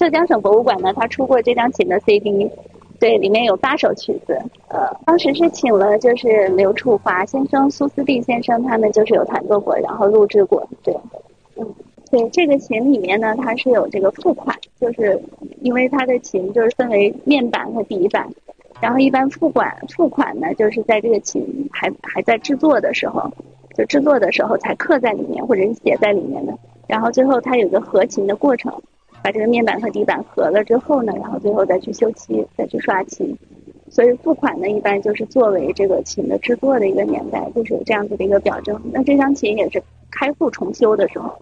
浙江省博物馆呢，他出过这张琴的 CD，对，里面有八首曲子。呃，当时是请了就是刘楚华先生、苏思弟先生，他们就是有弹奏过，然后录制过。对，嗯，对，这个琴里面呢，它是有这个副款，就是因为它的琴就是分为面板和底板，然后一般付款付款呢，就是在这个琴还还在制作的时候，就制作的时候才刻在里面或者是写在里面的，然后最后它有个合琴的过程。把这个面板和底板合了之后呢，然后最后再去修漆，再去刷漆。所以付款呢，一般就是作为这个琴的制作的一个年代，就是有这样子的一个表征。那这张琴也是开复重修的时候，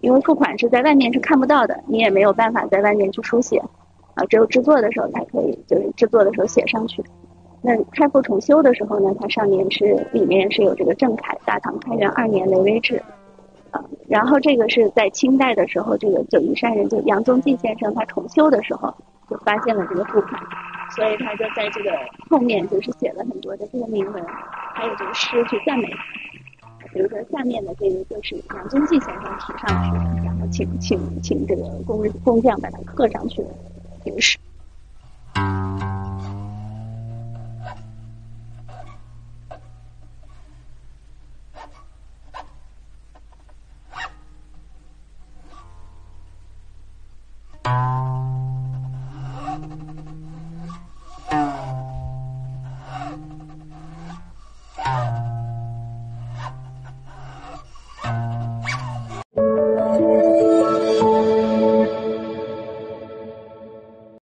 因为付款是在外面是看不到的，你也没有办法在外面去书写，啊，只有制作的时候才可以，就是制作的时候写上去。那开复重修的时候呢，它上面是里面是有这个正楷，大唐开元二年雷威制。啊，然后这个是在清代的时候，这个九嶷山人就杨宗济先生他重修的时候，就发现了这个副款，所以他就在这个后面就是写了很多的这个铭文，还有这个诗去赞美。比如说下面的这个就是杨宗济先生提上去，然后请请请这个工人工匠把它刻上去的这个诗。